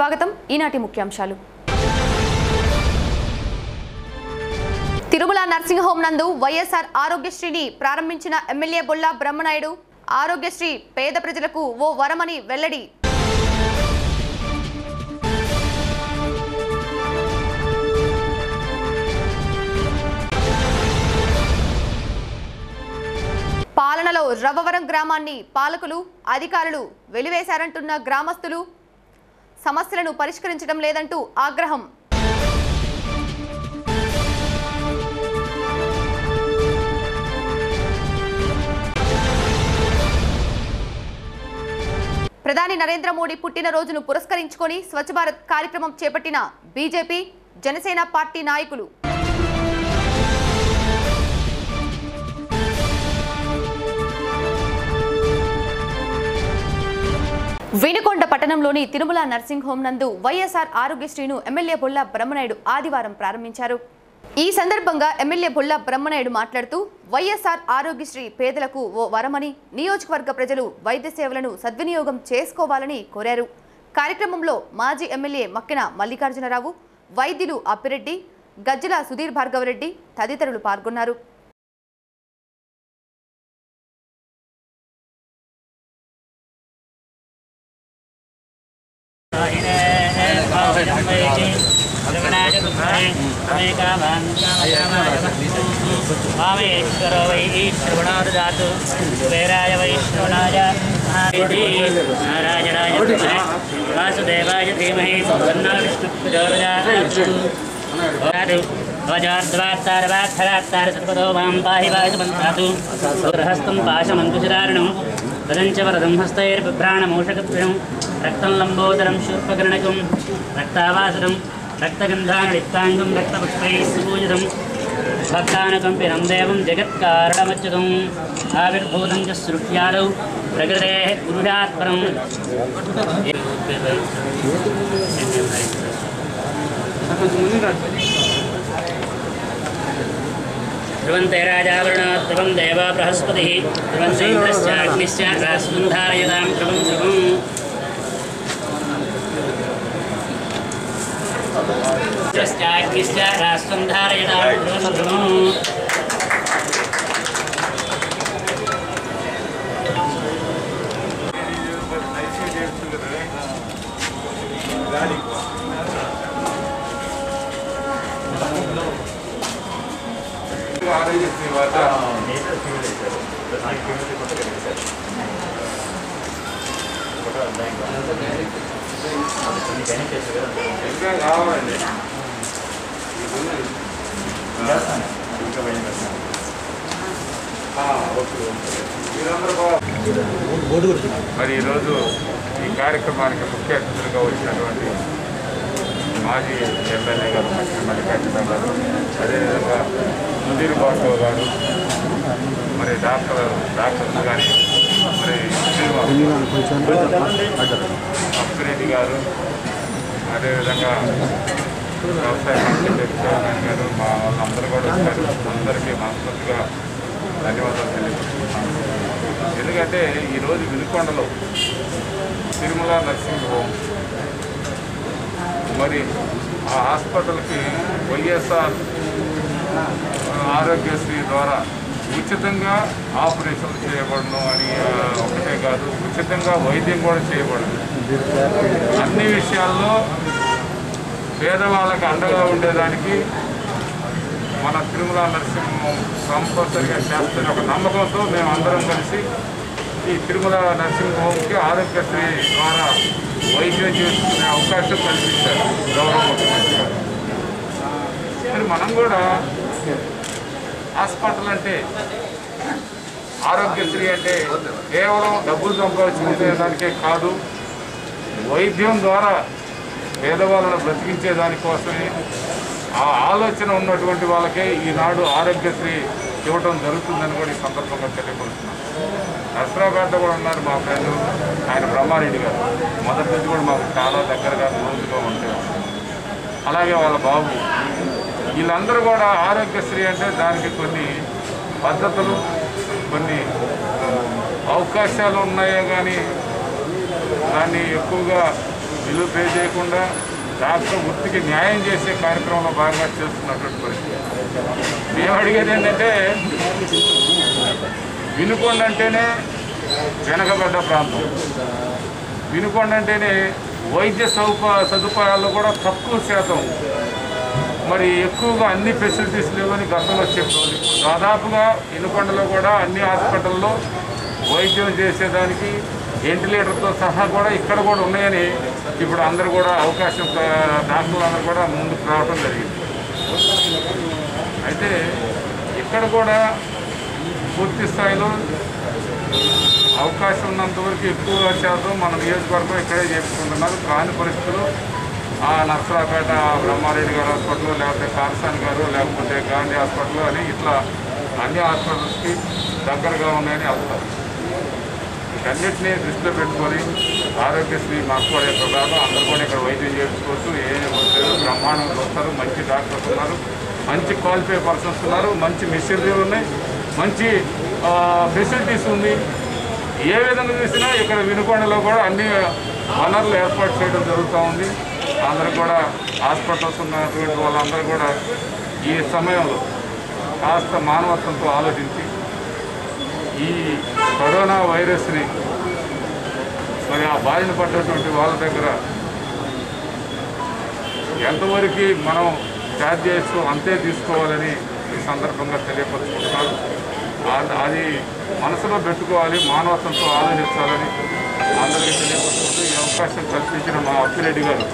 స్వాగతం ఈనాటి ముఖ్యాంశాలు. తిరుమల నర్సింగ్ హోం నందు వైఎస్ఆర్ ఆరోగ్యశ్రీని ప్రారంభించిన ఎమ్మెల్యే బొల్లా బ్రహ్మనాయుడు ఆరోగ్యశ్రీ పేద ప్రజలకు ఓ వరమని వెల్లడి. పాలనలో రవ్వవరం గ్రామాన్ని పాలకులు అధికారులు వెలివేశారంటున్న గ్రామస్తులు సమస్యలను పరిష్కరించడం లేదంటూ ఆగ్రహం. ప్రధాని నరేంద్ర మోడీ పుట్టినరోజును పురస్కరించుకొని స్వచ్ఛ భారత్ కార్యక్రమం చేపట్టిన బీజేపీ జనసేన పార్టీ నాయకులు వినుకొండ పట్టణంలోని తిరుమల నర్సింగ్ హోం నందు వైఎస్ఆర్ ఆరోగ్యశ్రీను ఎమ్మెల్యే బొల్ల బ్రహ్మనాయుడు ఆదివారం ప్రారంభించారు. ఈ సందర్భంగా ఎమ్మెల్యే బొల్ల బ్రహ్మనాయుడు మాట్లాడుతూ వైఎస్ఆర్ ఆరోగ్యశ్రీ పేదలకు ఓ వరమని నియోజకవర్గ ప్రజలు వైద్య సేవలను సద్వినియోగం చేసుకోవాలని కోరారు. కార్యక్రమంలో మాజీ ఎమ్మెల్యే మక్కిన మల్లికార్జునరావు వైద్యులు అప్పిరెడ్డి గజ్జల సుధీర్ భార్గవరెడ్డి తదితరులు పాల్గొన్నారు. वामेश्वर वै श्रवणादातु कुबेराय वैष्णवनाय वासुदेवाय पाहि वायुमन्तातु गृहस्थं पाशमन्तुशिरारणं वरदं रक्तं लम्बोदरं शूर्पकर्णकं रक्तावासरं रक्तगन्धानृत्ताङ्गं रक्तपुष्पैः सुपूजितं भक्तानकम्पिनं देवं जगत्कारणमच्युतम्, आविर्भूतं च श्रुत्यादौ, प्रकृतेः गुरुरात् ध्रुवं देवा बृहस्पति ध्रुवन्ते इन्द्रश्च अग्निश्च रास्मिन् तस्याग्निश्च राष्ट्रं धारयतां మరి ఈరోజు ఈ కార్యక్రమానికి ముఖ్య అతిథులుగా వచ్చినటువంటి మాజీ ఎమ్మెల్యే గారు మంత్రి మల్లికార్జున గారు అదేవిధంగా సుధీర్ భార్గవ్ గారు మరి డాక్టర్ డాక్టర్స్ కానీ మరి అప్పిరెడ్డి గారు అదేవిధంగా వ్యవసాయ మంత్రి చైర్మన్ గారు మా వాళ్ళందరూ కూడా వచ్చారు. అందరికీ మనస్ఫూర్తిగా ధన్యవాదాలు తెలియజేస్తున్నాను. ఎందుకంటే ఈరోజు వినుకొండలో తిరుమల నర్సింగ్ హోమ్ మరి ఆ హాస్పిటల్కి వైఎస్ఆర్ ఆరోగ్యశ్రీ ద్వారా ఉచితంగా ఆపరేషన్లు చేయబడను అని ఒకటే కాదు ఉచితంగా వైద్యం కూడా చేయబడదు అన్ని విషయాల్లో పేదవాళ్ళకి అండగా ఉండేదానికి మన తిరుమల నరసింహం కంపల్సరిగా చేస్తున్న ఒక నమ్మకంతో మేము అందరం కలిసి ఈ తిరుమల నర్సింగ్ ఆరోగ్యశ్రీ ద్వారా వైద్యం చేసుకునే అవకాశం కల్పించారు గౌరవ ముఖ్యమంత్రి గారు. మరి మనం కూడా హాస్పిటల్ అంటే ఆరోగ్యశ్రీ అంటే కేవలం డబ్బులు సంపాదించుకునేదానికే కాదు వైద్యం ద్వారా పేదవాళ్ళను బ్రతికించే దానికోసమే ఆ ఆలోచన ఉన్నటువంటి వాళ్ళకే ఈనాడు ఆరోగ్యశ్రీ ఇవ్వడం జరుగుతుందని కూడా ఈ సందర్భంగా తెలియపడుతున్నాను నర్సరావుపేట కూడా ఉన్నారు మా ఫ్రెండ్ ఆయన బ్రహ్మారెడ్డి గారు. మొదటి నుంచి కూడా మాకు చాలా దగ్గరగా క్లోజ్గా ఉంటారు అలాగే వాళ్ళ బాబు. వీళ్ళందరూ కూడా ఆరోగ్యశ్రీ అంటే దానికి కొన్ని పద్ధతులు కొన్ని అవకాశాలు ఉన్నాయో కానీ దాన్ని ఎక్కువగా విలువ పే చేయకుండా డాక్టర్ వృత్తికి న్యాయం చేసే కార్యక్రమంలో భాగంగా చేస్తున్నటువంటి పరిస్థితి. మేము అడిగేది ఏంటంటే వినుకొండ అంటేనే వెనకబడ్డ ప్రాంతం. వినుకొండ అంటేనే వైద్య సౌప సదుపాయాల్లో కూడా తక్కువ శాతం. మరి ఎక్కువగా అన్ని ఫెసిలిటీస్ లేవని గతంలో చెప్పాలి దాదాపుగా వినుకొండలో కూడా అన్ని హాస్పిటల్లో వైద్యం చేసేదానికి వెంటిలేటర్తో సహా కూడా ఇక్కడ కూడా ఉన్నాయని ఇప్పుడు అందరూ కూడా అవకాశం డాక్టర్లు అందరూ కూడా ముందుకు రావడం జరిగింది. అయితే ఇక్కడ కూడా పూర్తి స్థాయిలో అవకాశం ఉన్నంతవరకు ఎక్కువ శాతం మన నియోజకవర్గం ఇక్కడే చేసుకుంటున్నారు కాని పరిస్థితులు ఆ నర్సరాపేట బ్రహ్మారెడ్డి గారు హాస్పిటల్ లేకపోతే కార్సాన్ గారు లేకపోతే గాంధీ హాస్పిటల్ అని ఇట్లా అన్ని హాస్పిటల్స్కి దగ్గరగా ఉన్నాయని వెళ్తారు వీటన్నిటినీ దృష్టిలో పెట్టుకొని ఆరోగ్యశ్రీ మార్చుకోవడే ప్రభావం అందరూ కూడా ఇక్కడ వైద్యం చేయించుకోవచ్చు. ఏ వస్తారు బ్రహ్మాండంగా వస్తారు మంచి డాక్టర్స్ ఉన్నారు మంచి క్వాలిఫై పర్సన్స్ ఉన్నారు మంచి మెషినరీలు ఉన్నాయి. మంచి ఫెసిలిటీస్ ఉంది. ఏ విధంగా చూసినా ఇక్కడ వినుకొండలో కూడా అన్ని వనరులు ఏర్పాటు చేయడం జరుగుతూ ఉంది. అందరూ కూడా హాస్పిటల్స్ ఉన్నటువంటి వాళ్ళందరూ కూడా ఈ సమయంలో కాస్త మానవత్వంతో ఆలోచించి ఈ కరోనా వైరస్ని మరి ఆ బారిన పడ్డటువంటి వాళ్ళ దగ్గర ఎంతవరకు మనం ఛార్జ్ చేస్తూ అంతే తీసుకోవాలని సందర్భంగా తెలియపరుచుకుంటున్నాను. అది మనసులో పెట్టుకోవాలి మానవత్వంతో ఆలోచించాలని అందరికీ తెలియపరుచుకుంటూ ఈ అవకాశం కల్పించిన మా అప్పిరెడ్డి గారు.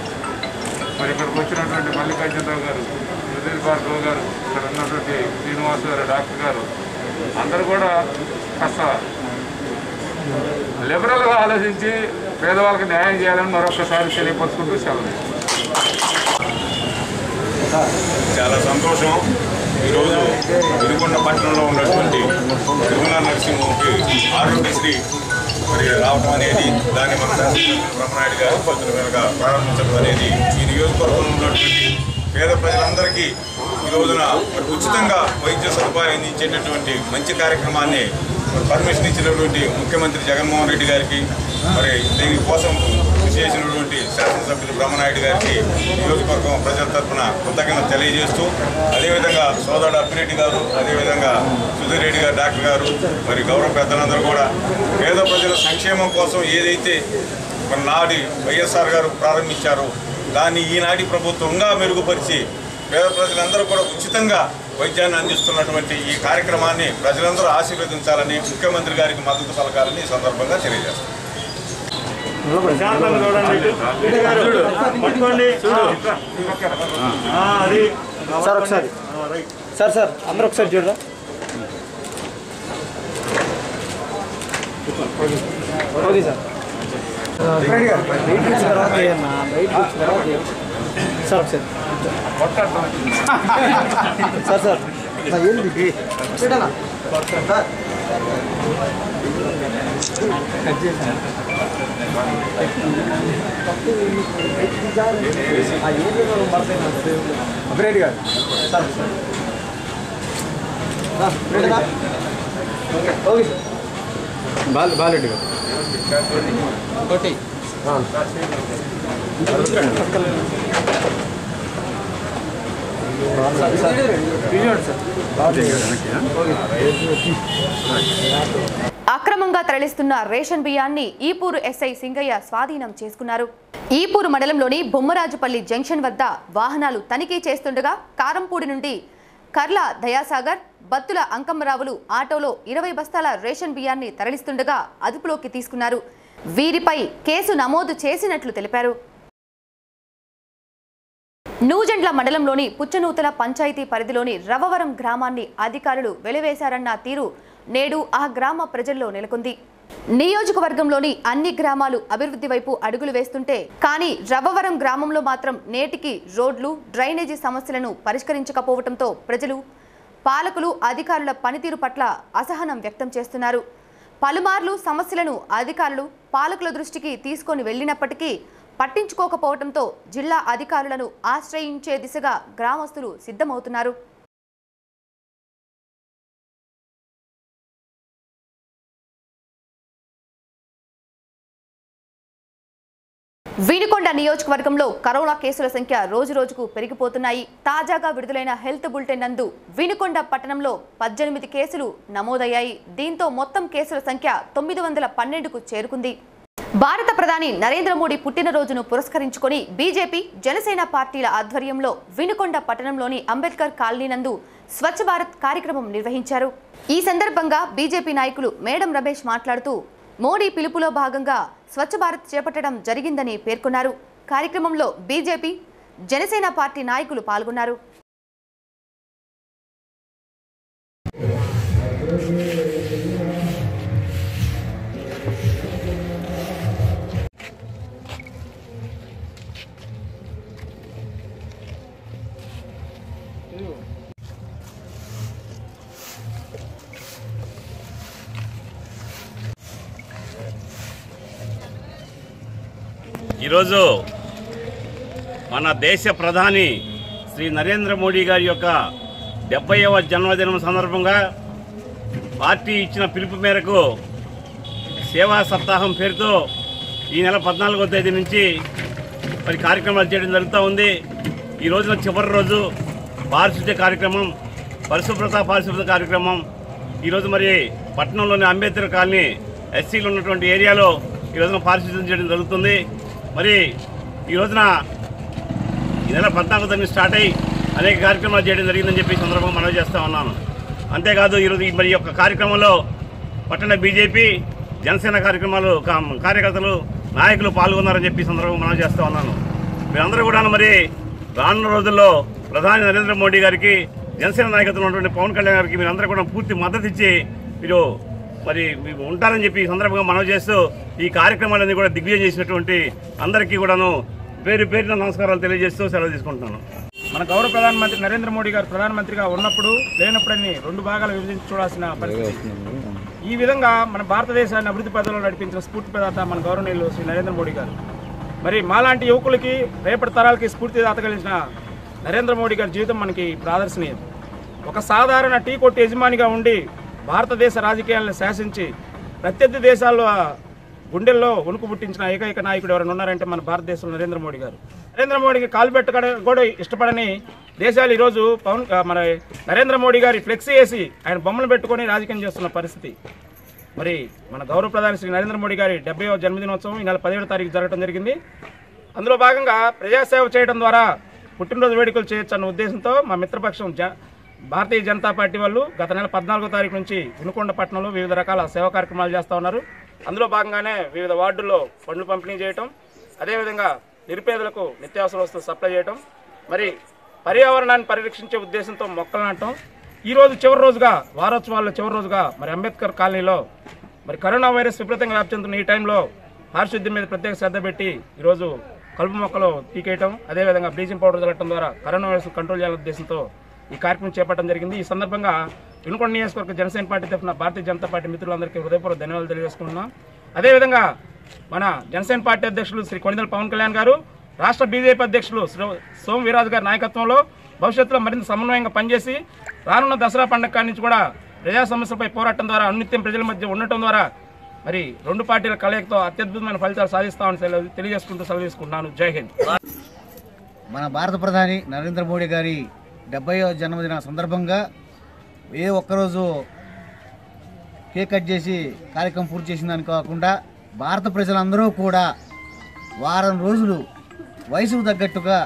మరి ఇక్కడికి వచ్చినటువంటి మల్లికార్జునరావు గారు సుధీర్ భార్గవ్ గారు ఇక్కడ ఉన్నటువంటి శ్రీనివాస్ గారు డాక్టర్ గారు అందరూ కూడా కాస్త లిబరల్గా ఆలోచించి పేదవాళ్ళకి న్యాయం చేయాలని మరొకసారి తెలియపరుచుకుంటూ సెలవు. చాలా సంతోషం. ఈరోజు వినుకొండ పట్టణంలో ఉన్నటువంటి తిరుమల నరసింహకి ఆరోగ్యశ్రీ మరి రావడం అనేది దాన్ని మన బ్రహ్మనాయుడు గారు పొద్దున ప్రారంభించడం అనేది ఈ నియోజకవర్గంలో ఉన్నటువంటి పేద ప్రజలందరికీ ఈ రోజున మరి ఉచితంగా వైద్య సదుపాయం అందించేటటువంటి మంచి కార్యక్రమాన్ని పర్మిషన్ ఇచ్చినటువంటి ముఖ్యమంత్రి జగన్మోహన్ రెడ్డి గారికి మరి దీనికోసం చేసినటువంటి శాసనసభ్యులు బ్రహ్మనాయుడు గారికి నియోజకవర్గం ప్రజల తరఫున కృతజ్ఞత తెలియజేస్తూ అదేవిధంగా సోదరుడు అప్పిరెడ్డి గారు అదేవిధంగా సుధీర్ రెడ్డి గారు డాక్టర్ గారు మరి గౌరవ పెద్దలందరూ కూడా పేద ప్రజల సంక్షేమం కోసం ఏదైతే మన నాడి వైఎస్ఆర్ గారు ప్రారంభించారో దాన్ని ఈనాటి ప్రభుత్వంగా మెరుగుపరిచి పేద ప్రజలందరూ కూడా ఉచితంగా వైద్యాన్ని అందిస్తున్నటువంటి ఈ కార్యక్రమాన్ని ప్రజలందరూ ఆశీర్వదించాలని ముఖ్యమంత్రి గారికి మద్దతు పలకాలని ఈ సందర్భంగా తెలియజేస్తారు చూడండి. పట్టుకోండి. అది. సార్ ఒకసారి. ఆ, రైట్. సార్ సార్ అందరూ ఒకసారి చూడరా? Okay sir. వెయిట్ వచ్చిన తర్వాత ఏమన్నా వెయిట్ వచ్చిన తర్వాత ఏం- సార్ ఒకసారి. సార్ ఏంది? సార్ కట్ చేశాను ఆ ఏరియాలో పడతాయి నాకు అభిరెడ్డి గారు సార్ రెడీనా okay okay sir Bal Balareddy గారు ఒకటి అక్రమంగా తరలిస్తున్న రేషన్ బియ్యాన్ని ఈపూరు ఎస్ఐ సింగయ్య స్వాధీనం చేసుకున్నారు. ఈపూరు మండలంలోని బొమ్మరాజుపల్లి జంక్షన్ వద్ద వాహనాలు తనిఖీ చేస్తుండగా కారంపూడి నుండి కర్ల దయాసాగర్ బత్తుల అంకమ్మరావులు ఆటోలో ఇరవై బస్తాల రేషన్ బియ్యాన్ని తరలిస్తుండగా అదుపులోకి తీసుకున్నారు. వీరిపై కేసు నమోదు చేసినట్లు తెలిపారు. నూజెండ్ల మండలంలోని పుచ్చనూతల పంచాయతీ పరిధిలోని రవవరం గ్రామాన్ని అధికారులు వెలివేశారన్న తీరు నేడు ఆ గ్రామ ప్రజల్లో నెలకొంది. నియోజకవర్గంలోని అన్ని గ్రామాలు అభివృద్ధి వైపు అడుగులు వేస్తుంటే కానీ రవ్వవరం గ్రామంలో మాత్రం నేటికి రోడ్లు డ్రైనేజీ సమస్యలను పరిష్కరించకపోవడంతో ప్రజలు పాలకులు అధికారుల పనితీరు పట్ల అసహనం వ్యక్తం చేస్తున్నారు. పలుమార్లు సమస్యలను అధికారులు పాలకుల దృష్టికి తీసుకొని వెళ్ళినప్పటికీ పట్టించుకోకపోవడంతో జిల్లా అధికారులను ఆశ్రయించే దిశగా గ్రామస్తులు సిద్ధమవుతున్నారు. వినుకొండ నియోజకవర్గంలో కరోనా కేసుల సంఖ్య రోజు రోజుకు పెరిగిపోతున్నాయి. తాజాగా విడుదలైన హెల్త్ బులెటిన్ నందు వినుకొండ పట్టణంలో పద్దెనిమిది కేసులు నమోదయ్యాయి. దీంతో మొత్తం కేసుల సంఖ్య తొమ్మిది వందల పన్నెండుకు చేరుకుంది. భారత ప్రధాని నరేంద్ర మోడీ పుట్టినరోజును పురస్కరించుకొని బీజేపీ జనసేన పార్టీల ఆధ్వర్యంలో వినుకొండ పట్టణంలోని అంబేద్కర్ కాలనీ నందు స్వచ్ఛ భారత్ కార్యక్రమం నిర్వహించారు. ఈ సందర్భంగా బీజేపీ నాయకులు మేడం రమేష్ మాట్లాడుతూ మోడీ పిలుపులో భాగంగా స్వచ్ఛ భారత్ చేపట్టడం జరిగిందని పేర్కొన్నారు. కార్యక్రమంలో బీజేపీ జనసేన పార్టీ నాయకులు పాల్గొన్నారు. ఈరోజు మన దేశ ప్రధాని శ్రీ నరేంద్ర మోడీ గారి యొక్క డెబ్బైవ జన్మదినం సందర్భంగా పార్టీ ఇచ్చిన పిలుపు మేరకు సేవా సప్తాహం పేరుతో ఈ నెల పద్నాలుగో తేదీ నుంచి మరి కార్యక్రమాలు చేయడం జరుగుతూ ఉంది. ఈ రోజున చివరి రోజు పారిశుద్ధ్య కార్యక్రమం పరిశుభ్రత పారిశుభ్రత కార్యక్రమం ఈరోజు మరి పట్టణంలోని అంబేద్కర్ కాలనీ ఎస్సీలు ఉన్నటువంటి ఏరియాలో ఈ రోజున పారిశుద్ధ్యం చేయడం జరుగుతుంది. మరి ఈ రోజున ఈ నెల పద్నాలుగు తేదీ స్టార్ట్ అయ్యి అనేక కార్యక్రమాలు చేయడం జరిగిందని చెప్పి సందర్భం సందర్భంగా మనవి చేస్తూ ఉన్నాను. అంతేకాదు ఈరోజు మరి యొక్క కార్యక్రమంలో పట్టణ బీజేపీ జనసేన కార్యక్రమాలు కా- కార్యకర్తలు నాయకులు పాల్గొన్నారని చెప్పి సందర్భం సందర్భంగా మనవి చేస్తూ ఉన్నాను. మీరందరూ కూడా మరి రానున్న రోజుల్లో ప్రధాని నరేంద్ర మోడీ గారికి జనసేన నాయకత్వం ఉన్నటువంటి పవన్ కళ్యాణ్ గారికి మీరందరూ కూడా పూర్తి మద్దతు ఇచ్చి మీరు మరి మీరు ఉంటారని చెప్పి ఈ సందర్భంగా మనవి చేస్తూ ఈ కార్యక్రమాలన్నీ కూడా దిగ్విజయం చేసినటువంటి అందరికీ కూడాను పేరు పేరున నమస్కారాలు తెలియజేస్తూ సెలవు తీసుకుంటున్నాను. మన గౌరవ ప్రధానమంత్రి నరేంద్ర మోడీ గారు ప్రధానమంత్రిగా ఉన్నప్పుడు లేనప్పుడని రెండు భాగాలు విభజించి చూడాల్సిన పరిస్థితి. ఈ విధంగా మన భారతదేశాన్ని అభివృద్ధి పదంలో నడిపించిన స్ఫూర్తి ప్రదాత మన గౌరవనీయులు శ్రీ నరేంద్ర మోడీ గారు. మరి మాలాంటి యువకులకి రేపటి తరాలకి స్ఫూర్తిదాత కలిగిన నరేంద్ర మోడీ గారి జీవితం మనకి ప్రాదర్శనీయం. ఒక సాధారణ టీ కొట్టు యజమానిగా ఉండి భారతదేశ రాజకీయాలను శాసించి ప్రత్యర్థి దేశాల్లో గుండెల్లో వణుకు పుట్టించిన ఏకైక నాయకుడు ఎవరైనా ఉన్నారంటే మన భారతదేశంలో నరేంద్ర మోడీ గారు. నరేంద్ర మోడీకి కాలు పెట్టడం కూడా ఇష్టపడని దేశాలు ఈరోజు పవన్ మన నరేంద్ర మోడీ గారి ఫ్లెక్సీ వేసి ఆయన బొమ్మలు పెట్టుకొని రాజకీయం చేస్తున్న పరిస్థితి. మరి మన గౌరవ ప్రధాని శ్రీ నరేంద్ర మోడీ గారి డెబ్బై జన్మదినోత్సవం ఈ నెల పదిహేడు తారీఖు జరగడం జరిగింది. అందులో భాగంగా ప్రజాసేవ చేయడం ద్వారా పుట్టినరోజు వేడుకలు చేయొచ్చు అన్న ఉద్దేశంతో మా మిత్రపక్షం భారతీయ జనతా పార్టీ వాళ్ళు గత నెల పద్నాలుగో తారీఖు నుంచి వినుకొండ పట్టణంలో వివిధ రకాల సేవా కార్యక్రమాలు చేస్తూ ఉన్నారు. అందులో భాగంగానే వివిధ వార్డుల్లో పండ్లు పంపిణీ చేయటం అదేవిధంగా నిరుపేదలకు నిత్యావసర వస్తువులు సప్లై చేయటం మరి పర్యావరణాన్ని పరిరక్షించే ఉద్దేశంతో మొక్కలు నాటడం. ఈరోజు చివరి రోజుగా వారోత్సవాల్లో చివరి రోజుగా మరి అంబేద్కర్ కాలనీలో మరి కరోనా వైరస్ విపరీతంగా వ్యాప్తి చెందుతున్న ఈ టైంలో పారిశుద్ధ్యం మీద ప్రత్యేక శ్రద్ధ పెట్టి ఈరోజు కలుపు మొక్కలు పీకేయటం అదేవిధంగా బ్లీచింగ్ పౌడర్ చల్లటం ద్వారా కరోనా వైరస్ కంట్రోల్ చేయాలనే ఉద్దేశంతో ఈ కార్యక్రమం చేపట్టడం జరిగింది. ఈ సందర్భంగా వినుకొండ నియోజకవర్గ జనసేన పార్టీ తరఫున భారతీయ జనతా పార్టీ మిత్రులందరికీ హృదయపూర్వక ధన్యవాదాలు తెలియజేసుకుంటున్నాం. అదేవిధంగా మన జనసేన పార్టీ అధ్యక్షులు శ్రీ కొణిదల పవన్ కళ్యాణ్ గారు రాష్ట్ర బీజేపీ అధ్యక్షులు శ్రీ సోమ వీరాజు గారి నాయకత్వంలో భవిష్యత్తులో మరింత సమన్వయంగా పనిచేసి రానున్న దసరా పండుగ కాడి నుంచి కూడా ప్రజా సమస్యలపై పోరాటం ద్వారా అనిత్యం ప్రజల మధ్య ఉండటం ద్వారా మరి రెండు పార్టీల కలయికతో అత్యద్భుతమైన ఫలితాలు సాధిస్తామని తెలియజేసుకుంటూ సెలవు తీసుకుంటున్నాను. జై హింద్. మన భారత ప్రధాని నరేంద్ర మోడీ గారి డెబ్బైవ జన్మదిన సందర్భంగా ఏ ఒక్కరోజు కేక్ కట్ చేసి కార్యక్రమం పూర్తి చేసిందని కాకుండా భారత ప్రజలందరూ కూడా వారం రోజులు వయసుకు తగ్గట్టుగా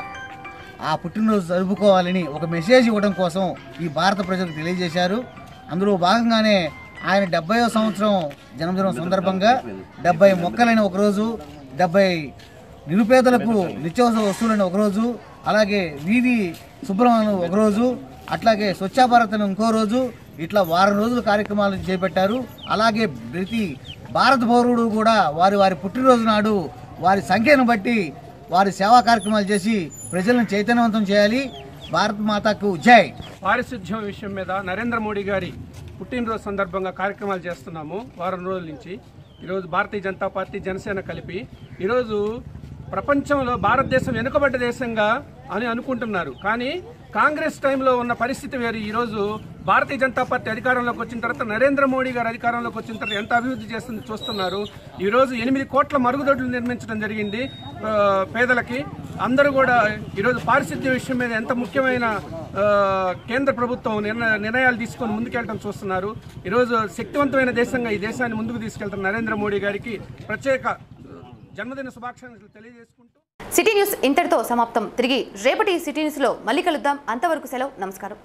ఆ పుట్టినరోజు జరుపుకోవాలని ఒక మెసేజ్ ఇవ్వడం కోసం ఈ భారత ప్రజలకు తెలియజేశారు. అందులో భాగంగానే ఆయన డెబ్బైవ సంవత్సరం జన్మదినం సందర్భంగా డెబ్బై మొక్కలైన ఒకరోజు డెబ్బై నిరుపేదలకు నిత్యావసర వస్తువులైన ఒకరోజు అలాగే వీధి సుబ్రహ్మణ్యం ఒకరోజు అట్లాగే స్వచ్ఛ భారత్ను ఇంకో రోజు ఇట్లా వారం రోజులు కార్యక్రమాలు చేపట్టారు. అలాగే ప్రతి భారత పౌరుడు కూడా వారి వారి పుట్టినరోజు నాడు వారి సంఖ్యను బట్టి వారి సేవా కార్యక్రమాలు చేసి ప్రజలను చైతన్యవంతం చేయాలి. భారత్ మాతకు జై. పారిశుధ్యం విషయం మీద నరేంద్ర మోడీ గారి పుట్టినరోజు సందర్భంగా కార్యక్రమాలు చేస్తున్నాము వారం రోజుల నుంచి. ఈరోజు భారతీయ జనతా పార్టీ జనసేన కలిపి. ఈరోజు ప్రపంచంలో భారతదేశం వెనుకబడ్డ దేశంగా అని అనుకుంటున్నారు. కానీ కాంగ్రెస్ టైంలో ఉన్న పరిస్థితి వేరు. ఈరోజు భారతీయ జనతా పార్టీ అధికారంలోకి వచ్చిన తర్వాత నరేంద్ర మోడీ గారు అధికారంలోకి వచ్చిన తర్వాత ఎంత అభివృద్ధి చేస్తుంది చూస్తున్నారు. ఈరోజు ఎనిమిది కోట్ల మరుగుదొడ్లు నిర్మించడం జరిగింది పేదలకి. అందరూ కూడా ఈరోజు పారిశుద్ధ్య విషయం మీద ఎంత ముఖ్యమైన కేంద్ర ప్రభుత్వం నిర్ణయాలు తీసుకొని ముందుకెళ్ళడం చూస్తున్నారు. ఈరోజు శక్తివంతమైన దేశంగా ఈ దేశాన్ని ముందుకు తీసుకెళ్తున్న నరేంద్ర మోడీ గారికి ప్రత్యేక జన్మదిన శుభాకాంక్షలు తెలియజేసుకుంటూ సిటీ న్యూస్ ఇంతటితో సమాప్తం. తిరిగి రేపటి సిటీ న్యూస్లో మళ్ళీ కలుద్దాం. అంతవరకు సెలవు. నమస్కారం.